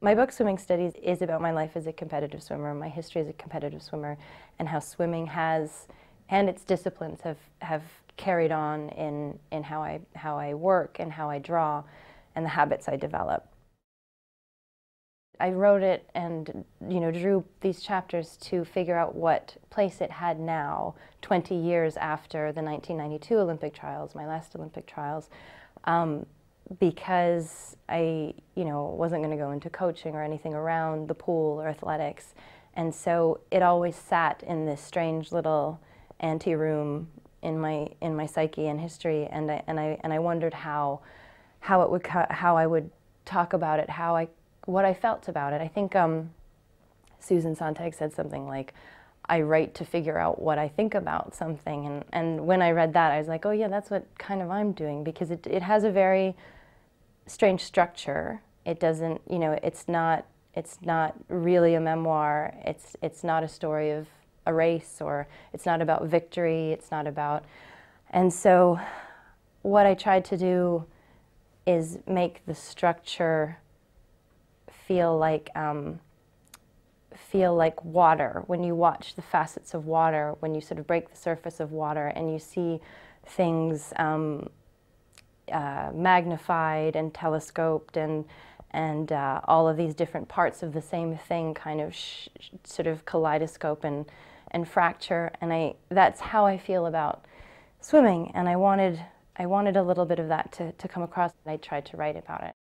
My book, Swimming Studies, is about my life as a competitive swimmer, my history as a competitive swimmer, and how swimming has, and its disciplines have, have carried on in, in how, I, how I work and how I draw and the habits I develop. I wrote it and you know drew these chapters to figure out what place it had now, 20 years after the 1992 Olympic trials, my last Olympic trials, um, because I you know wasn't going to go into coaching or anything around the pool or athletics, and so it always sat in this strange little anteroom in my in my psyche and history, and I and I and I wondered how how it would how I would talk about it, how I what I felt about it. I think um, Susan Sontag said something like, I write to figure out what I think about something. And, and when I read that, I was like, oh, yeah, that's what kind of I'm doing because it, it has a very strange structure. It doesn't, you know, it's not, it's not really a memoir. It's, it's not a story of a race or it's not about victory. It's not about, and so what I tried to do is make the structure feel like um, feel like water when you watch the facets of water when you sort of break the surface of water and you see things um, uh, magnified and telescoped and and uh, all of these different parts of the same thing kind of sort of kaleidoscope and and fracture and I that's how I feel about swimming and I wanted I wanted a little bit of that to, to come across and I tried to write about it.